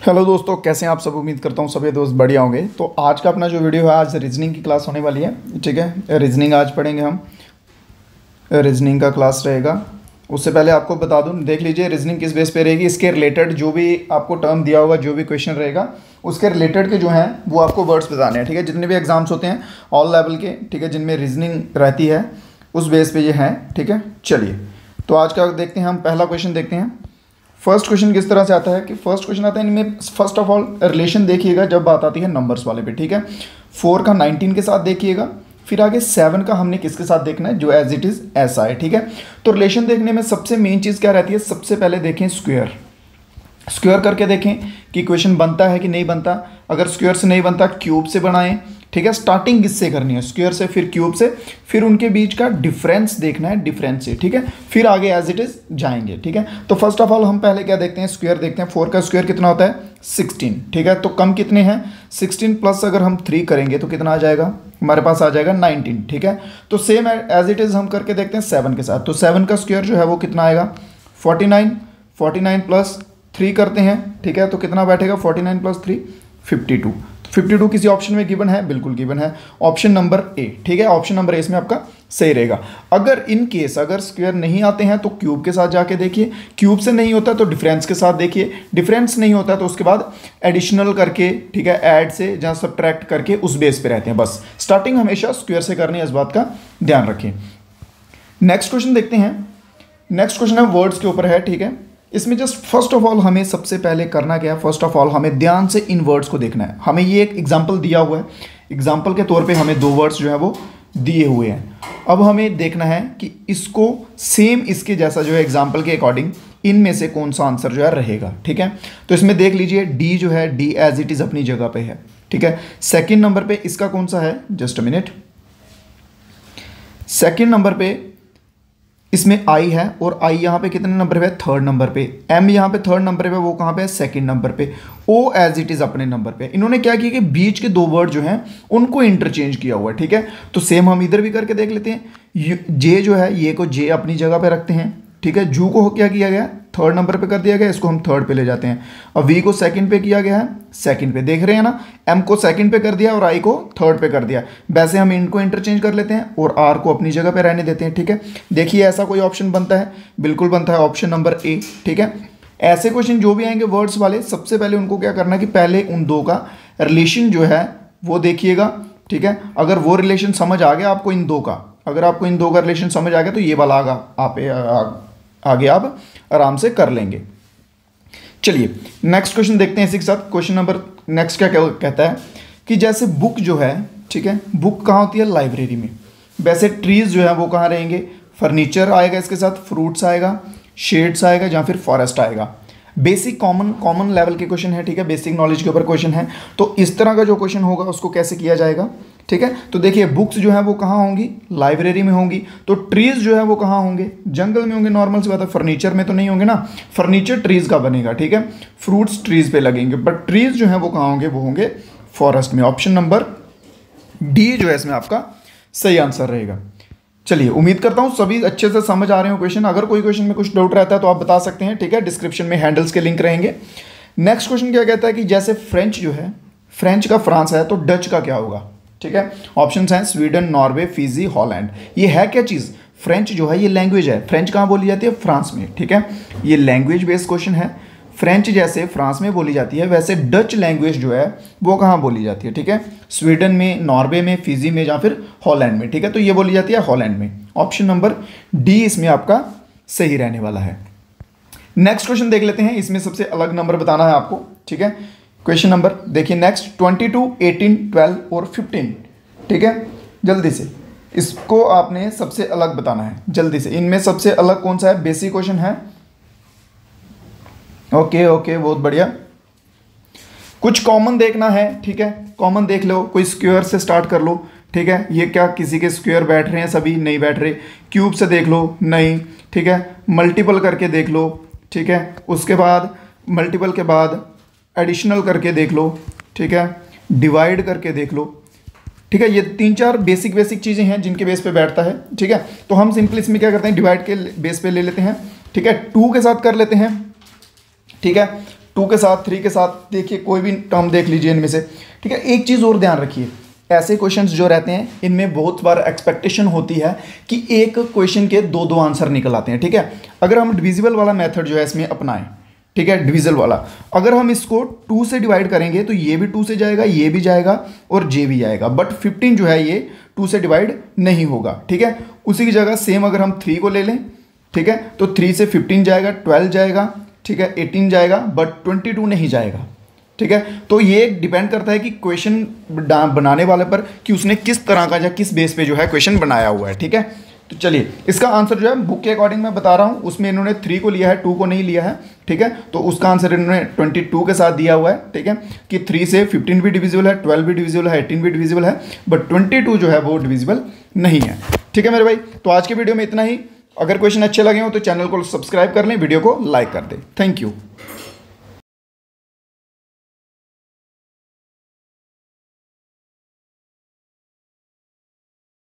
Hello दोस्तों, कैसे हैं आप सब? उम्मीद करता हूँ सभी दोस्त बढ़िया होंगे। तो आज का अपना जो वीडियो है, आज रीजनिंग की क्लास होने वाली है, ठीक है? रीजनिंग आज पढ़ेंगे हम। रीजनिंग का क्लास रहेगा। उससे पहले आपको बता दूँ, देख लीजिए रीजनिंग किस बेस पे रहेगी। इसके रिलेटेड जो भी आपको टर्म दिया होगा, जो भी क्वेश्चन रहेगा, उसके रिलेटेड के जो हैं, वो आपको वर्ड्स बताने हैं, ठीक है? जितने भी एग्ज़ाम्स होते हैं ऑल लेवल के, ठीक है, जिनमें रीजनिंग रहती है, उस बेस पे ये हैं, ठीक है? चलिए। तो आज का देखते हैं हम, पहला क्वेश्चन देखते हैं। फ़र्स्ट क्वेश्चन किस तरह से आता है कि फ़र्स्ट क्वेश्चन आता है, इनमें फ़र्स्ट ऑफ़ ऑल रिलेशन देखिएगा जब बात आती है नंबर्स वाले पे, ठीक है? फोर का नाइनटीन के साथ देखिएगा, फिर आगे सेवन का हमने किसके साथ देखना है? जो एज इट इज़ ऐसा है ठीक है? तो रिलेशन देखने में सबसे मेन चीज़ क्या रहती है? सबसे पहले देखें स्क्वेयर स्क्वेयर करके देखें कि क्वेश्चन बनता है कि नहीं बनता। अगर स्क्वेयर से नहीं बनता क्यूब से बनाएँ ठीक है? स्टार्टिंग किससे करनी है? स्क्वेयर से, फिर क्यूब से, फिर उनके बीच का डिफरेंस देखना है डिफरेंस से, ठीक है? फिर आगे एज इट इज़ जाएँगे, ठीक है? तो फ़र्स्ट ऑफ़ ऑल हम पहले क्या देखते हैं? स्क्वेयर देखते हैं। फोर का स्क्वेयर कितना होता है? सिक्सटीन ठीक है? तो कम कितने हैं? सिक्सटीन प्लस अगर हम थ्री करेंगे तो कितना आ जाएगा? हमारे पास आ जाएगा नाइनटीन ठीक है? तो सेम एज इट इज़ हम करके देखते हैं सेवन के साथ। तो सेवन का स्क्वेयर जो है वो कितना आएगा? Forty nine forty nine plus three करते हैं, ठीक है? तो कितना बैठेगा? Forty nine plus three fifty two fifty two किसी ऑप्शन में गिवन है? बिल्कुल गिवन है। ऑप्शन नंबर ए ठीक है? ऑप्शन नंबर ए इसमें आपका सही रहेगा। अगर इन केस अगर स्क्वायर नहीं आते हैं तो क्यूब के साथ जाके देखिए। क्यूब से नहीं होता तो डिफरेंस के साथ देखिए। डिफरेंस नहीं होता तो उसके बाद एडिशनल करके, ठीक है ऐड से जहाँ सब्ट्रैक्ट करके उस बेस पे रहते हैं, बस। स्टार्टिंग हमेशा स्क्वेयर से करनी है, इस बात का ध्यान रखें नेक्स्ट क्वेश्चन देखते हैं। नेक्स्ट क्वेश्चन है वर्ड्स के ऊपर है, ठीक है? इसमें जस्ट फ़र्स्ट ऑफ़ ऑल हमें सबसे पहले करना क्या है? फ़र्स्ट ऑफ़ ऑल हमें ध्यान से इन वर्ड्स को देखना है। हमें ये एक एग्ज़ाम्पल दिया हुआ है। एग्ज़ाम्पल के तौर पे हमें दो वर्ड्स जो है वो दिए हुए हैं। अब हमें देखना है कि इसको सेम इसके जैसा जो है एग्ज़ाम्पल के अकॉर्डिंग इनमें से कौन सा आंसर जो है रहेगा। ठीक है? तो इसमें देख लीजिए डी जो है डी एज इट इज़ अपनी जगह पे है। ठीक है? सेकेंड नंबर पे इसका कौन सा है? Just a minute second number पे इसमें आई है और आई यहाँ पे कितने नंबर पे है? थर्ड नंबर पे। एम यहाँ पे थर्ड नंबर पे, वो कहाँ पे है? सेकंड नंबर पे। ओ एज इट इज़ अपने नंबर पे। इन्होंने क्या किया कि बीच के दो वर्ड जो हैं, उनको इंटरचेंज किया हुआ है, ठीक है? तो सेम हम इधर भी करके देख लेते हैं। जे जो है, ये को जे अपनी जगह पे रखते हैं, ठीक है? जू को क्या किया गया? थर्ड नंबर पे कर दिया गया, इसको हम थर्ड पे ले जाते हैं। और वी को सेकंड पे किया गया है सेकंड पे। देख रहे हैं ना एम को सेकंड पे कर दिया और आई को थर्ड पे कर दिया। वैसे हम इनको इंटरचेंज कर लेते हैं और आर को अपनी जगह पे रहने देते हैं, ठीक है? देखिए, ऐसा कोई ऑप्शन बनता है? बिल्कुल बनता है ऑप्शन नंबर ए ठीक है? ऐसे क्वेश्चन जो भी आएँगे वर्ड्स वाले, सबसे पहले उनको क्या करना कि पहले उन दो का रिलेशन जो है, वो देखिएगा, ठीक है? अगर वो रिलेशन समझ आ गया आपको इन दो का, अगर आपको इन दो का रिलेशन समझ आ गया तो ये वाला आगा, आप आगे आप आराम से कर लेंगे। चलिए नेक्स्ट क्वेश्चन देखते हैं इसी के साथ। क्वेश्चन नंबर नेक्स्ट क्या कहता है कि जैसे बुक जो है, ठीक है बुक कहाँ होती है? लाइब्रेरी में। वैसे ट्रीज जो है वो कहाँ रहेंगे? फर्नीचर आएगा इसके साथ फ्रूट्स आएगा शेड्स आएगा या फिर फॉरेस्ट आएगा। बेसिक कॉमन कॉमन लेवल के क्वेश्चन है, ठीक है? बेसिक नॉलेज के ऊपर क्वेश्चन है। तो इस तरह का जो क्वेश्चन होगा, उसको कैसे किया जाएगा? ठीक है? तो देखिए बुक्स जो है वो कहाँ होंगी? लाइब्रेरी में होंगी। तो ट्रीज जो है वो कहाँ होंगे? जंगल में होंगे नॉर्मल सी बात है। फर्नीचर में तो नहीं होंगे ना? फर्नीचर ट्रीज का बनेगा, ठीक है? फ्रूट्स ट्रीज पे लगेंगे। बट ट्रीज जो है वो कहाँ होंगे? वो होंगे फॉरेस्ट में। ऑप्शन नंबर डी जो है इसमें आपका सही आंसर रहेगा। चलिए, उम्मीद करता हूँ सभी अच्छे से समझ आ रहे हो क्वेश्चन अगर कोई क्वेश्चन में कुछ डाउट रहता है तो आप बता सकते हैं, ठीक है? डिस्क्रिप्शन में हैंडल्स के लिंक रहेंगे। नेक्स्ट क्वेश्चन क्या कहता है कि जैसे फ्रेंच जो है फ्रेंच का फ्रांस है तो डच का क्या होगा? ठीक है? ऑप्शन हैं स्वीडन नॉर्वे फिजी हॉलैंड ये है क्या चीज़? फ्रेंच जो है, ये लैंग्वेज है। फ्रेंच कहाँ बोली जाती है? फ्रांस में, ठीक है? ये लैंग्वेज बेस्ड क्वेश्चन है। फ्रेंच जैसे फ्रांस में बोली जाती है, वैसे डच लैंग्वेज जो है, वो कहाँ बोली जाती है, ठीक है? स्वीडन में नॉर्वे में फिजी में, या फिर हॉलैंड में, ठीक है? तो ये बोली जाती है हॉलैंड में। ऑप्शन नंबर डी इसमें आपका सही रहने वाला है। नेक्स्ट क्वेश्चन देख लेते हैं। इसमें सबसे अलग नंबर बताना है आपको, ठीक है? क्वेश्चन नंबर देखिए next twenty two eighteen twelve और फिफ्टीन ठीक है? जल्दी से। इसको आपने सबसे अलग बताना है। जल्दी से। इनमें सबसे अलग कौन सा है? बेसिक क्वेश्चन है। ओके ओके बहुत बढ़िया। कुछ कॉमन देखना है, ठीक है? कॉमन देख लो, कोई स्क्वेयर से स्टार्ट कर लो। ठीक है? ये क्या किसी के स्क्वेयर बैठ रहे हैं, सभी नहीं बैठ रहे। क्यूब से देख लो, नहीं। ठीक है? मल्टीपल करके देख लो। ठीक है? उसके बाद मल्टीपल के बाद एडिशनल करके देख लो, ठीक है? डिवाइड करके देख लो, ठीक है? ये तीन चार बेसिक बेसिक चीज़ें हैं जिनके बेस पे बैठता है, ठीक है? तो हम सिंपली इसमें क्या करते हैं? डिवाइड के बेस पे ले लेते हैं, ठीक है? टू के साथ कर लेते हैं, ठीक है? टू के साथ थ्री के साथ, देखिए, कोई भी टर्म देख लीजिए इनमें से, ठीक है? एक चीज़ और ध्यान रखिए, ऐसे क्वेश्चन जो रहते हैं, इनमें बहुत बार एक्सपेक्टेशन होती है कि एक क्वेश्चन के दो दो आंसर निकल आते हैं, ठीक है? अगर हम डिविजिबल वाला मेथड जो है इसमें अपनाएँ ठीक है, डिविजल वाला। अगर हम इसको टू से डिवाइड करेंगे तो ये भी टू से जाएगा, ये भी जाएगा और जे भी जाएगा। बट फिफ्टीन जो है ये टू से डिवाइड नहीं होगा, ठीक है? उसी की जगह सेम अगर हम थ्री को ले लें, ठीक है? तो थ्री से फिफ्टीन जाएगा ट्वेल्व जाएगा, ठीक है? एटीन जाएगा बट ट्वेंटी टू नहीं जाएगा, ठीक है? तो ये डिपेंड करता है कि क्वेश्चन बनाने वाले पर कि उसने किस तरह का या किस बेस पे जो है क्वेश्चन बनाया हुआ है, ठीक है? तो चलिए, इसका आंसर जो है बुक के अकॉर्डिंग मैं बता रहा हूँ। उसमें इन्होंने थ्री को लिया है टू को नहीं लिया है, ठीक है? तो उसका आंसर इन्होंने ट्वेंटी टू के साथ दिया हुआ है, ठीक है? कि थ्री से फिफ्टीन भी डिविजिबल है ट्वेल्व भी डिविजिबल है एटीन भी डिविजिबल है बट ट्वेंटी टू जो है, वो डिविजिबल नहीं है। ठीक है मेरे भाई? तो आज के वीडियो में इतना ही। अगर क्वेश्चन अच्छे लगे हो तो चैनल को सब्सक्राइब कर लें वीडियो को लाइक कर दें। Thank you